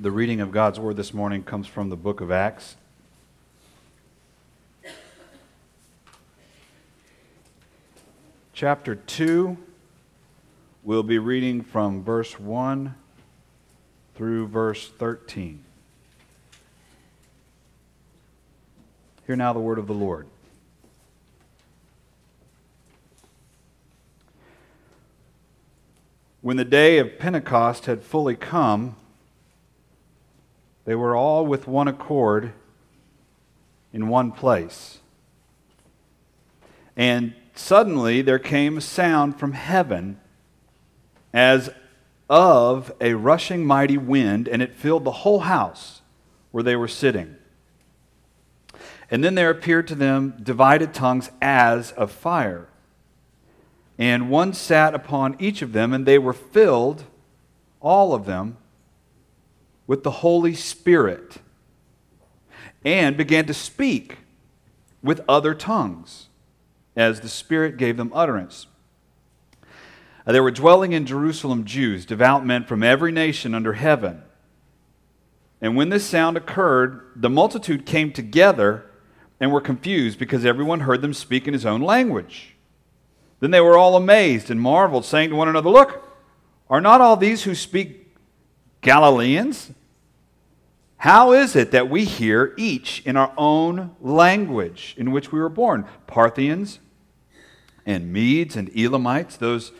The reading of God's Word this morning comes from the book of Acts. Chapter 2, we'll be reading from verse 1 through verse 13. Hear now the word of the Lord. When the day of Pentecost had fully come, they were all with one accord in one place. And suddenly there came a sound from heaven as of a rushing mighty wind, and it filled the whole house where they were sitting. And then there appeared to them divided tongues as of fire. And one sat upon each of them, and they were filled, all of them, with the Holy Spirit, and began to speak with other tongues as the Spirit gave them utterance. There were dwelling in Jerusalem Jews, devout men from every nation under heaven. And when this sound occurred, the multitude came together and were confused because everyone heard them speak in his own language. Then they were all amazed and marveled, saying to one another, Look, are not all these who speak Galileans? How is it that we hear each in our own language in which we were born? Parthians and Medes and Elamites, those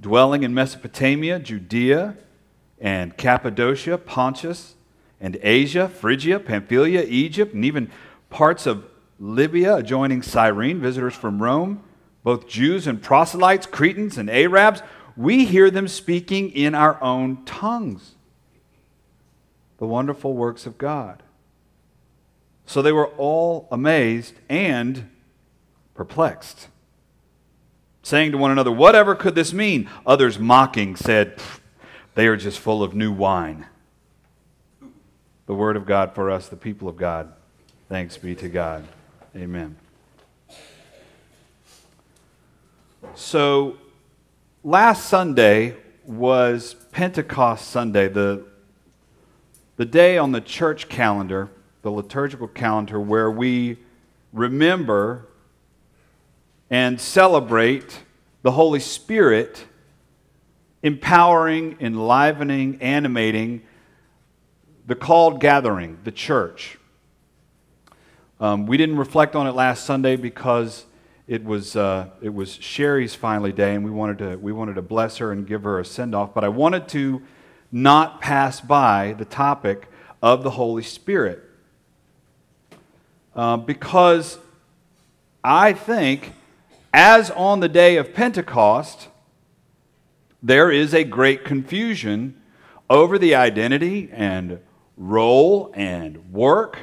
dwelling in Mesopotamia, Judea and Cappadocia, Pontus and Asia, Phrygia, Pamphylia, Egypt, and even parts of Libya adjoining Cyrene, visitors from Rome both Jews and proselytes, Cretans and Arabs, we hear them speaking in our own tongues the wonderful works of God. So they were all amazed and perplexed, saying to one another, Whatever could this mean? Others mocking said, They are just full of new wine. The word of God for us, the people of God. Thanks be to God. Amen. So, last Sunday was Pentecost Sunday, the, the day on the church calendar, the liturgical calendar, where we remember and celebrate the Holy Spirit empowering, enlivening, animating the called gathering, the church. Um, we didn't reflect on it last Sunday because it was, uh, it was Sherry's finally day, and we wanted, to, we wanted to bless her and give her a send off. But I wanted to not pass by the topic of the Holy Spirit uh, because I think, as on the day of Pentecost, there is a great confusion over the identity and role and work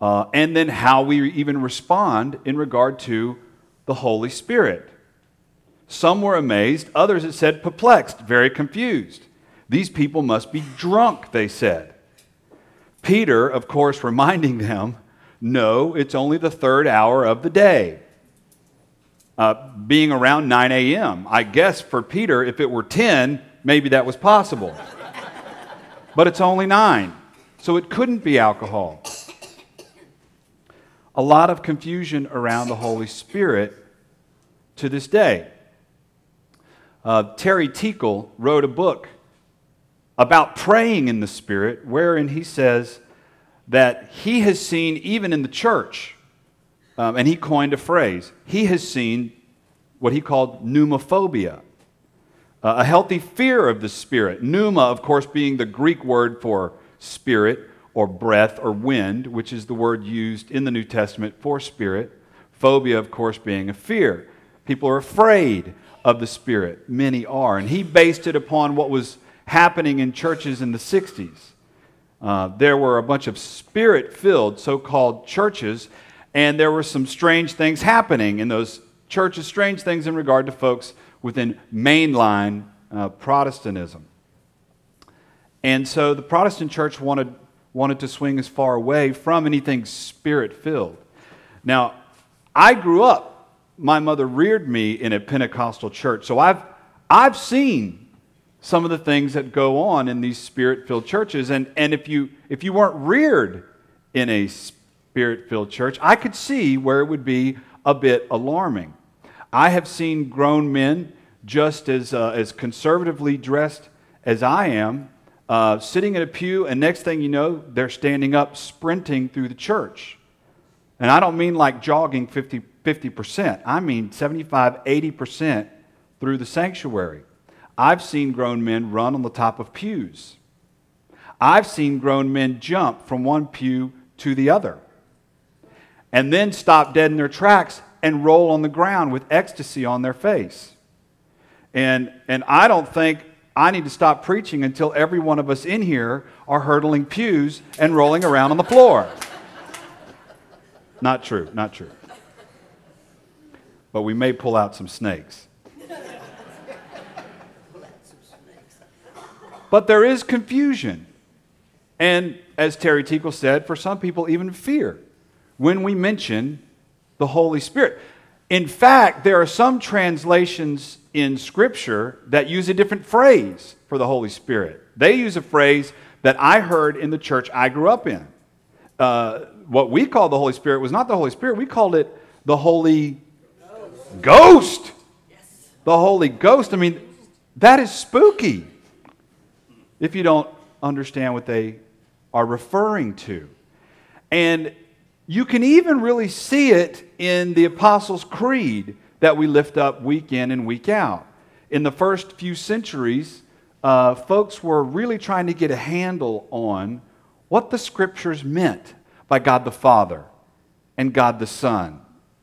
uh, and then how we even respond in regard to the Holy Spirit. Some were amazed, others, it said, perplexed, very confused. These people must be drunk, they said. Peter, of course, reminding them, no, it's only the third hour of the day. Uh, being around 9 a.m. I guess for Peter, if it were 10, maybe that was possible. but it's only 9, so it couldn't be alcohol a lot of confusion around the Holy Spirit to this day. Uh, Terry Teykl wrote a book about praying in the Spirit, wherein he says that he has seen, even in the church, um, and he coined a phrase, he has seen what he called pneumophobia, uh, a healthy fear of the Spirit. Pneuma, of course, being the Greek word for spirit, or breath or wind, which is the word used in the New Testament for spirit. Phobia, of course, being a fear. People are afraid of the Spirit. Many are. And he based it upon what was happening in churches in the 60s. Uh, there were a bunch of spirit filled so called churches, and there were some strange things happening in those churches, strange things in regard to folks within mainline uh, Protestantism. And so the Protestant church wanted wanted to swing as far away from anything spirit filled. Now, I grew up, my mother reared me in a Pentecostal church, so I've, I've seen some of the things that go on in these spirit filled churches. And, and if, you, if you weren't reared in a spirit filled church, I could see where it would be a bit alarming. I have seen grown men just as, uh, as conservatively dressed as I am, uh, sitting in a pew, and next thing you know, they're standing up sprinting through the church. And I don't mean like jogging 50, 50%, I mean 75, 80% through the sanctuary. I've seen grown men run on the top of pews. I've seen grown men jump from one pew to the other and then stop dead in their tracks and roll on the ground with ecstasy on their face. And, and I don't think I need to stop preaching until every one of us in here are hurdling pews and rolling around on the floor. not true, not true. But we may pull out some snakes. But there is confusion. And as Terry Teykl said, for some people, even fear when we mention the Holy Spirit. In fact, there are some translations in Scripture that use a different phrase for the Holy Spirit. They use a phrase that I heard in the church I grew up in. Uh, what we call the Holy Spirit was not the Holy Spirit, we called it the Holy Ghost. Ghost. Yes. The Holy Ghost. I mean, that is spooky if you don't understand what they are referring to. And you can even really see it in the Apostles' Creed that we lift up week in and week out. In the first few centuries, uh, folks were really trying to get a handle on what the scriptures meant by God the Father and God the Son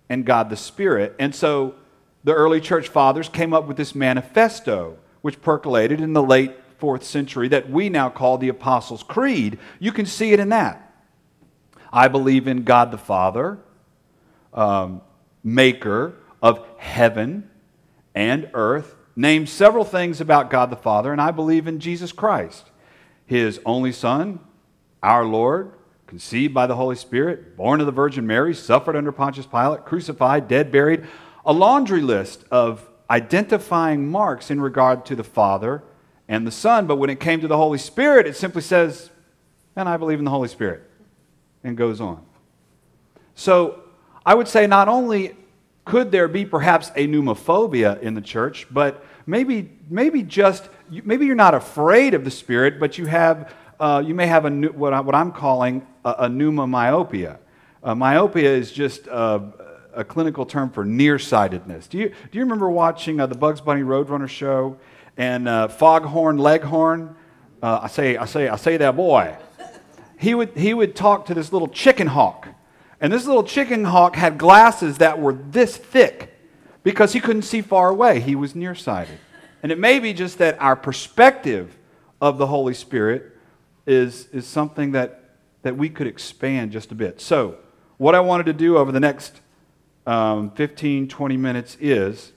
and God the Spirit. And so the early church fathers came up with this manifesto, which percolated in the late fourth century that we now call the Apostles' Creed. You can see it in that. I believe in God the Father, um, maker of heaven and earth, names several things about God the Father, and I believe in Jesus Christ, his only Son, our Lord, conceived by the Holy Spirit, born of the Virgin Mary, suffered under Pontius Pilate, crucified, dead, buried. A laundry list of identifying marks in regard to the Father and the Son. But when it came to the Holy Spirit, it simply says, and I believe in the Holy Spirit, and goes on. So I would say not only could there be perhaps a pneumophobia in the church, but maybe, maybe just, maybe you're not afraid of the Spirit, but you have, uh, you may have a, what, I, what I'm calling a, a pneumomyopia. Uh, myopia is just a clinical term for nearsightedness. Do you, do you remember watching uh, the Bugs Bunny Roadrunner show? And uh, Foghorn Leghorn. Uh, I say, I say, I say that boy. He would, he would talk to this little chicken hawk. And this little chicken hawk had glasses that were this thick because he couldn't see far away. He was nearsighted. And it may be just that our perspective of the Holy Spirit is, is something that, that we could expand just a bit. So, what I wanted to do over the next um, 15, 20 minutes is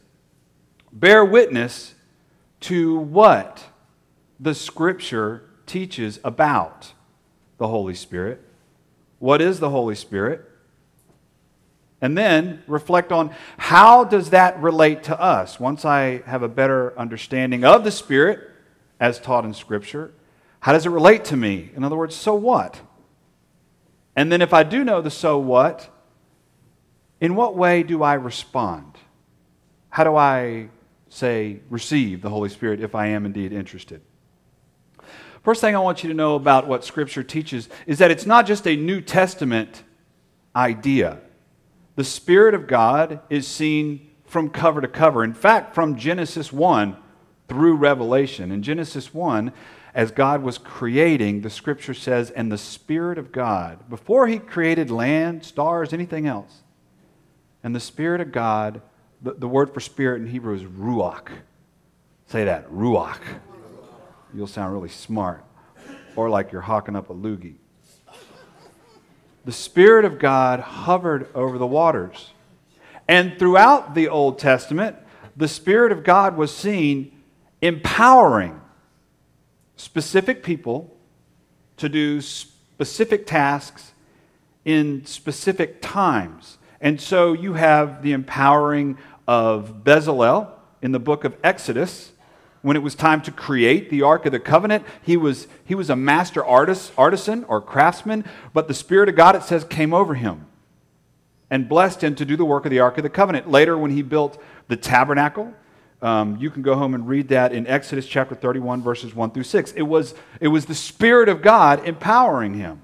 bear witness to what the Scripture teaches about the Holy Spirit. What is the Holy Spirit? And then reflect on how does that relate to us? Once I have a better understanding of the Spirit as taught in Scripture, how does it relate to me? In other words, so what? And then if I do know the so what, in what way do I respond? How do I say, receive the Holy Spirit if I am indeed interested. First thing I want you to know about what Scripture teaches is that it's not just a New Testament idea. The Spirit of God is seen from cover to cover. In fact, from Genesis 1 through Revelation. In Genesis 1, as God was creating, the Scripture says, and the Spirit of God, before He created land, stars, anything else, and the Spirit of God the, the word for spirit in Hebrew is ruach. Say that, ruach. You'll sound really smart. Or like you're hawking up a loogie. The Spirit of God hovered over the waters. And throughout the Old Testament, the Spirit of God was seen empowering specific people to do specific tasks in specific times. And so you have the empowering of Bezalel in the book of Exodus, when it was time to create the Ark of the Covenant. He was, he was a master artist, artisan or craftsman, but the Spirit of God, it says, came over him and blessed him to do the work of the Ark of the Covenant. Later, when he built the tabernacle, um, you can go home and read that in Exodus chapter 31, verses 1 through 6. It was, it was the Spirit of God empowering him.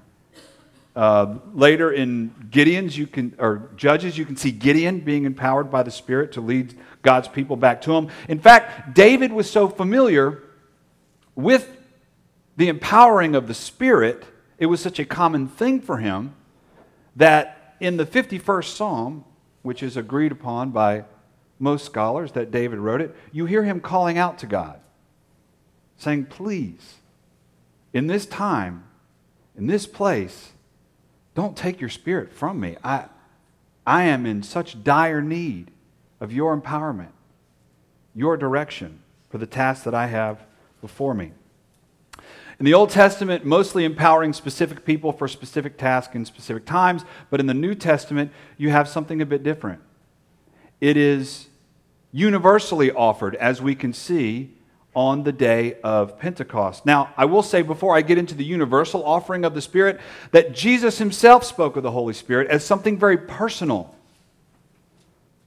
Uh, later in Gideon's, you can, or Judges, you can see Gideon being empowered by the Spirit to lead God's people back to him. In fact, David was so familiar with the empowering of the Spirit, it was such a common thing for him that in the 51st Psalm, which is agreed upon by most scholars that David wrote it, you hear him calling out to God, saying, Please, in this time, in this place, don't take your spirit from me. I, I am in such dire need of your empowerment, your direction for the task that I have before me. In the Old Testament, mostly empowering specific people for specific tasks in specific times, but in the New Testament, you have something a bit different. It is universally offered, as we can see on the day of Pentecost. Now, I will say before I get into the universal offering of the Spirit that Jesus himself spoke of the Holy Spirit as something very personal.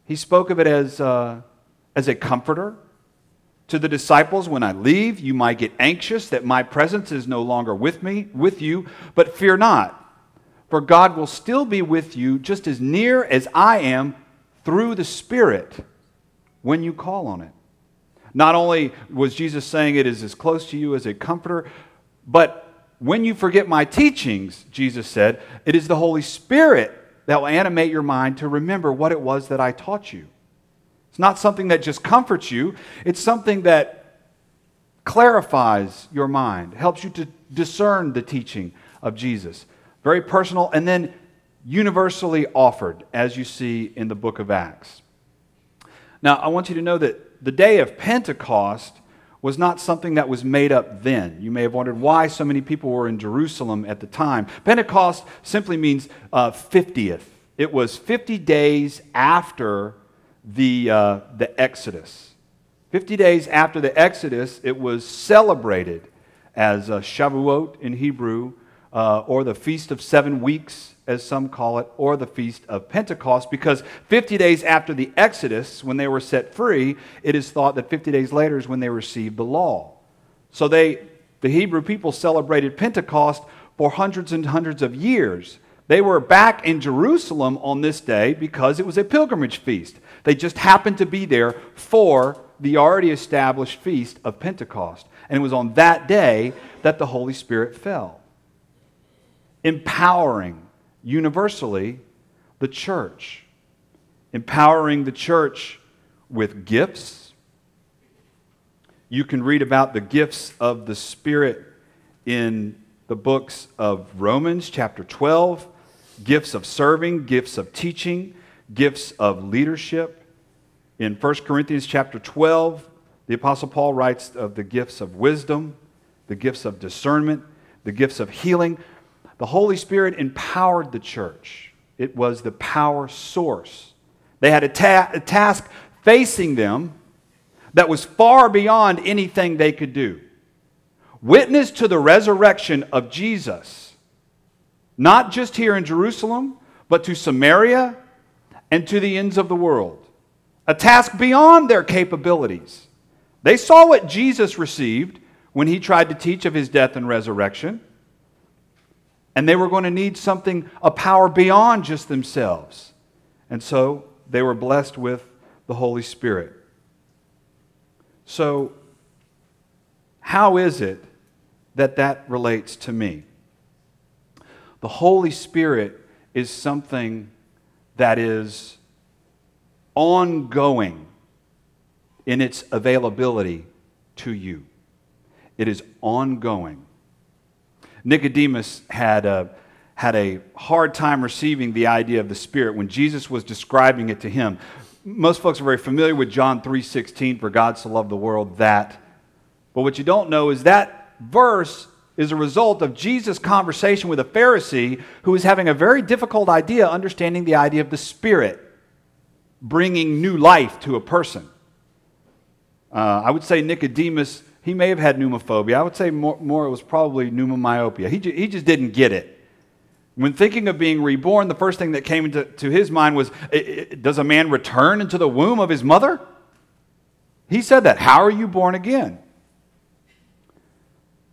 He spoke of it as, uh, as a comforter. To the disciples, when I leave, you might get anxious that my presence is no longer with me, with you, but fear not, for God will still be with you just as near as I am through the Spirit when you call on it. Not only was Jesus saying it is as close to you as a comforter, but when you forget my teachings, Jesus said, it is the Holy Spirit that will animate your mind to remember what it was that I taught you. It's not something that just comforts you, it's something that clarifies your mind, helps you to discern the teaching of Jesus. Very personal, and then universally offered, as you see in the book of Acts. Now, I want you to know that the day of Pentecost was not something that was made up then. You may have wondered why so many people were in Jerusalem at the time. Pentecost simply means uh, 50th. It was 50 days after the, uh, the Exodus. 50 days after the Exodus, it was celebrated as uh, Shavuot in Hebrew, uh, or the Feast of Seven Weeks as some call it, or the Feast of Pentecost, because 50 days after the Exodus, when they were set free, it is thought that 50 days later is when they received the law. So they, the Hebrew people celebrated Pentecost for hundreds and hundreds of years. They were back in Jerusalem on this day because it was a pilgrimage feast. They just happened to be there for the already established feast of Pentecost. And it was on that day that the Holy Spirit fell, empowering universally the church, empowering the church with gifts. You can read about the gifts of the Spirit in the books of Romans, chapter 12, gifts of serving, gifts of teaching, gifts of leadership. In 1 Corinthians, chapter 12, the Apostle Paul writes of the gifts of wisdom, the gifts of discernment, the gifts of healing. The Holy Spirit empowered the church, it was the power source. They had a, ta- a task facing them that was far beyond anything they could do. Witness to the resurrection of Jesus, not just here in Jerusalem, but to Samaria and to the ends of the world. A task beyond their capabilities. They saw what Jesus received when he tried to teach of his death and resurrection. And they were going to need something, a power beyond just themselves. And so they were blessed with the Holy Spirit. So, how is it that that relates to me? The Holy Spirit is something that is ongoing in its availability to you. It is ongoing. Nicodemus had a, had a hard time receiving the idea of the Spirit when Jesus was describing it to him. Most folks are very familiar with John 3:16, for God so loved the world that. But what you don't know is that verse is a result of Jesus' conversation with a Pharisee who was having a very difficult idea understanding the idea of the Spirit bringing new life to a person. Uh, I would say Nicodemus, he may have had pneumophobia. I would say more, more it was probably pneumomyopia. He, he just didn't get it. When thinking of being reborn, the first thing that came into to his mind was Does a man return into the womb of his mother? He said that. How are you born again?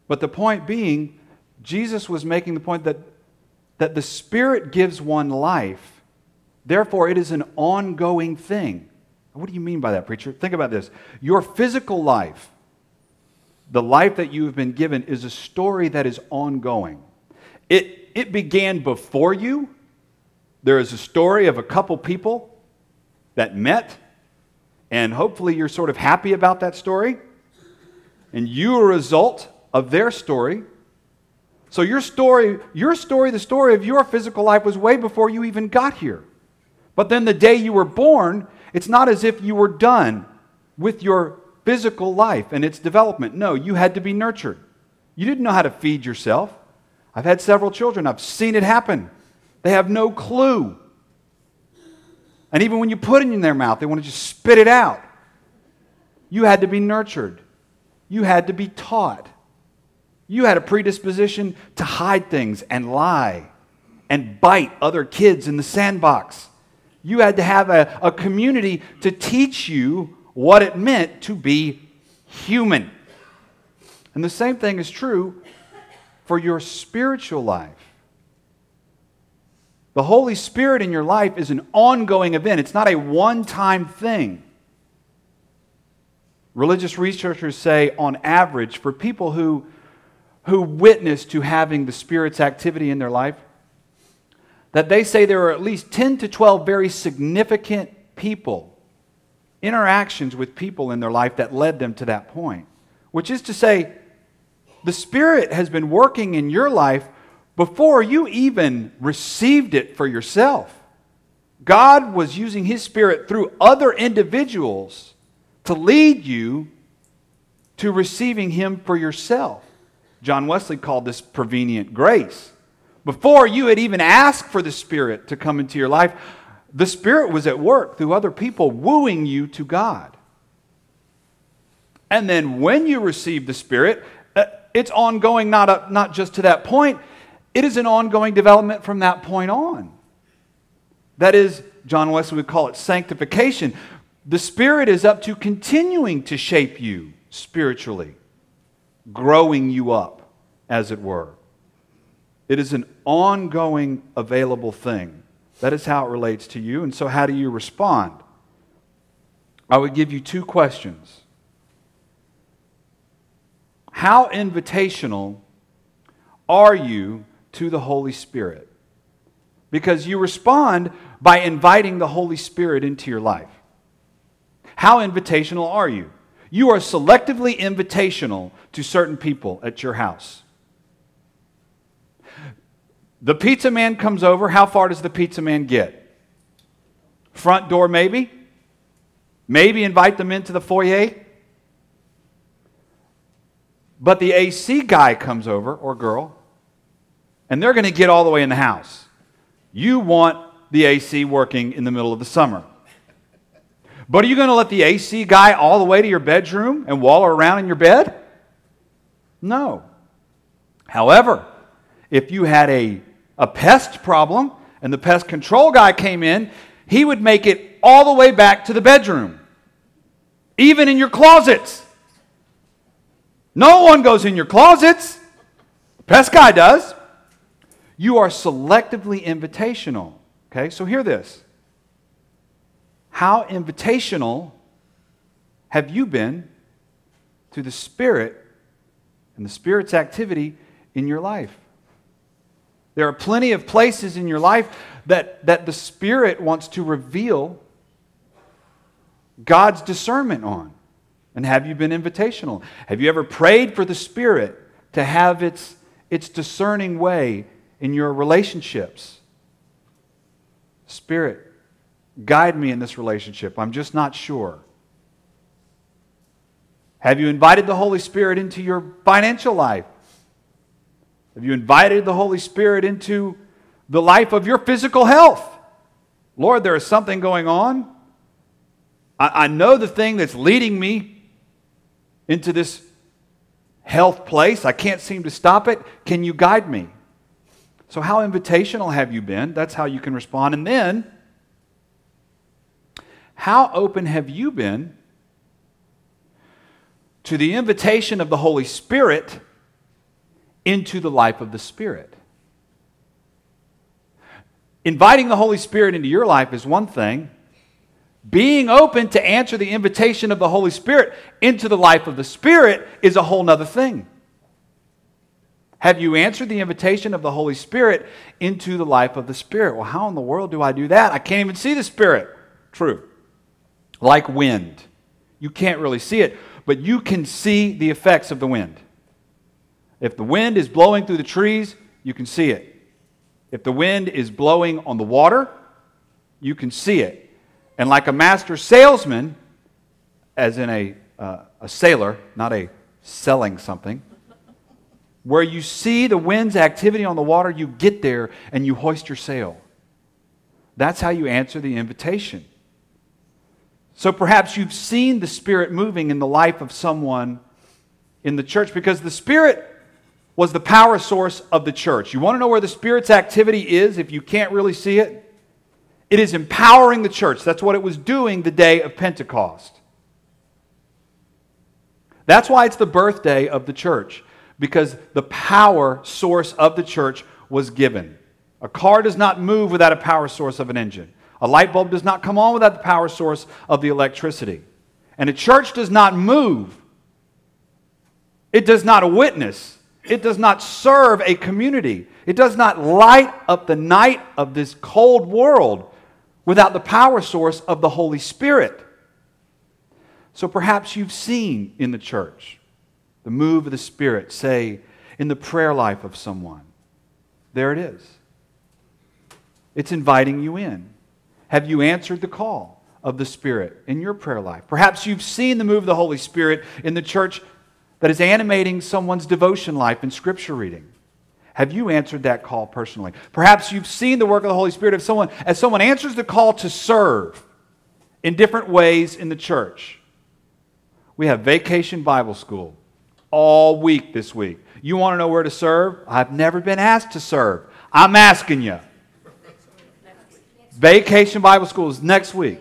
But the point being, Jesus was making the point that, that the Spirit gives one life. Therefore, it is an ongoing thing. What do you mean by that, preacher? Think about this. Your physical life, the life that you have been given, is a story that is ongoing. It, it began before you. There is a story of a couple people that met and hopefully you're sort of happy about that story. And you are a result of their story. So your story, your story, the story of your physical life was way before you even got here. But then the day you were born, it's not as if you were done with your physical life and its development. No, you had to be nurtured. You didn't know how to feed yourself. I've had several children, I've seen it happen. They have no clue and even when you put it in their mouth, they want to just spit it out. You had to be nurtured, you had to be taught. You had a predisposition to hide things and lie and bite other kids in the sandbox. You had to have a, a community to teach you what it meant to be human. And the same thing is true for your spiritual life. The Holy Spirit in your life is an ongoing event, it's not a one time thing. Religious researchers say, on average, for people who, who witness to having the Spirit's activity in their life, that they say there are at least 10 to 12 very significant people, interactions with people in their life that led them to that point. Which is to say, the Spirit has been working in your life before you even received it for yourself. God was using His Spirit through other individuals to lead you to receiving Him for yourself. John Wesley called this prevenient grace. Before you had even asked for the Spirit to come into your life, the Spirit was at work through other people wooing you to God. And then when you receive the Spirit, uh, it's ongoing not, up, not just to that point, it is an ongoing development from that point on. That is, John Wesley would call it sanctification. The Spirit is up to continuing to shape you spiritually, growing you up, as it were. It is an ongoing, available thing. That is how it relates to you. And so, how do you respond? I would give you two questions. How invitational are you to the Holy Spirit. Because you respond by inviting the Holy Spirit into your life. How invitational are you? You are selectively invitational to certain people at your house. The pizza man comes over. How far does the pizza man get? Front door, maybe? Maybe invite them into the foyer? But the AC guy comes over, or girl, and they're going to get all the way in the house. You want the AC working in the middle of the summer. But are you going to let the AC guy all the way to your bedroom and waller around in your bed? No. However, if you had a, a pest problem and the pest control guy came in, he would make it all the way back to the bedroom, even in your closets. No one goes in your closets. The pest guy does. You are selectively invitational. Okay, so hear this. How invitational have you been to the Spirit and the Spirit's activity in your life? There are plenty of places in your life that, that the Spirit wants to reveal God's discernment on. And have you been invitational? Have you ever prayed for the Spirit to have its, its discerning way in your relationships. Spirit, guide me in this relationship. I'm just not sure. Have you invited the Holy Spirit into your financial life? Have you invited the Holy Spirit into the life of your physical health? Lord, there is something going on. I, I know the thing that's leading me into this health place. I can't seem to stop it. Can you guide me? So, how invitational have you been? That's how you can respond. And then, how open have you been to the invitation of the Holy Spirit into the life of the Spirit? Inviting the Holy Spirit into your life is one thing. Being open to answer the invitation of the Holy Spirit into the life of the Spirit is a whole other thing. Have you answered the invitation of the Holy Spirit into the life of the Spirit? Well, how in the world do I do that? I can't even see the Spirit. True. Like wind. You can't really see it, but you can see the effects of the wind. If the wind is blowing through the trees, you can see it. If the wind is blowing on the water, you can see it. And like a master salesman, as in a, uh, a sailor, not a selling something, where you see the wind's activity on the water, you get there and you hoist your sail. That's how you answer the invitation. So perhaps you've seen the Spirit moving in the life of someone in the church because the Spirit was the power source of the church. You want to know where the Spirit's activity is if you can't really see it? It is empowering the church. That's what it was doing the day of Pentecost. That's why it's the birthday of the church because the power source of the church was given. A car does not move without a power source of an engine. A light bulb does not come on without the power source of the electricity. And a church does not move. It does not witness. It does not serve a community. It does not light up the night of this cold world without the power source of the Holy Spirit. So perhaps you've seen in the church the move of the Spirit, say, in the prayer life of someone. There it is. It's inviting you in. Have you answered the call of the Spirit in your prayer life? Perhaps you've seen the move of the Holy Spirit in the church that is animating someone's devotion life and scripture reading. Have you answered that call personally? Perhaps you've seen the work of the Holy Spirit of someone as someone answers the call to serve in different ways in the church. We have vacation Bible school all week this week. You want to know where to serve? I've never been asked to serve. I'm asking you. Vacation Bible School is next week.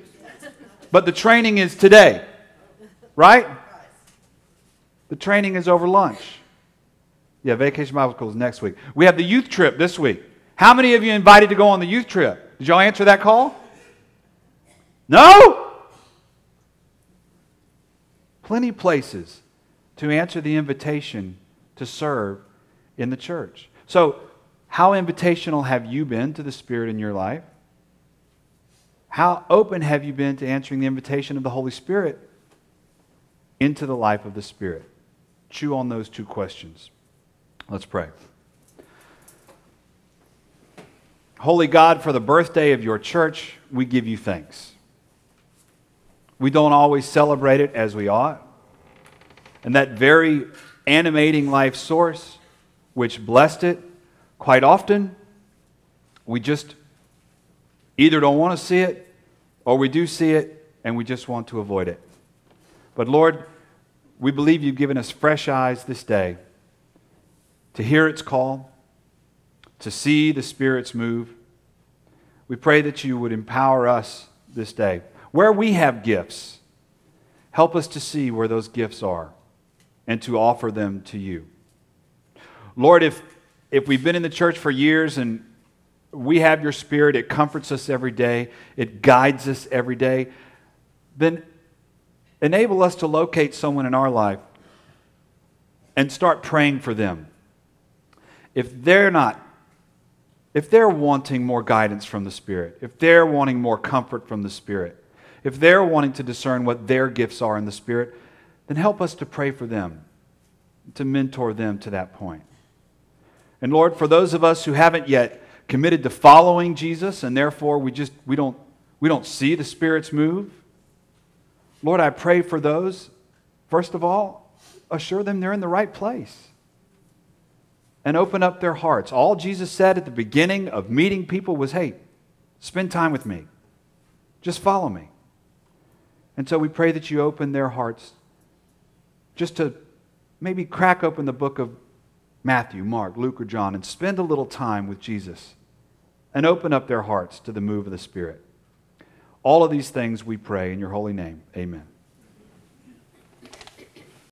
But the training is today. Right? The training is over lunch. Yeah, Vacation Bible School is next week. We have the youth trip this week. How many of you invited to go on the youth trip? Did y'all answer that call? No? Plenty places to answer the invitation to serve in the church. So, how invitational have you been to the Spirit in your life? How open have you been to answering the invitation of the Holy Spirit into the life of the Spirit? Chew on those two questions. Let's pray. Holy God, for the birthday of your church, we give you thanks. We don't always celebrate it as we ought. And that very animating life source, which blessed it, quite often, we just either don't want to see it or we do see it and we just want to avoid it. But Lord, we believe you've given us fresh eyes this day to hear its call, to see the Spirit's move. We pray that you would empower us this day. Where we have gifts, help us to see where those gifts are and to offer them to you. Lord, if, if we've been in the church for years and we have your spirit, it comforts us every day, it guides us every day, then enable us to locate someone in our life and start praying for them. If they're not, if they're wanting more guidance from the Spirit, if they're wanting more comfort from the Spirit, if they're wanting to discern what their gifts are in the Spirit, then help us to pray for them, to mentor them to that point. And Lord, for those of us who haven't yet committed to following Jesus and therefore we just we don't we don't see the spirits move, Lord, I pray for those, first of all, assure them they're in the right place and open up their hearts. All Jesus said at the beginning of meeting people was, hey, spend time with me, just follow me. And so we pray that you open their hearts just to maybe crack open the book of Matthew, Mark, Luke, or John and spend a little time with Jesus and open up their hearts to the move of the Spirit. All of these things we pray in your holy name. Amen.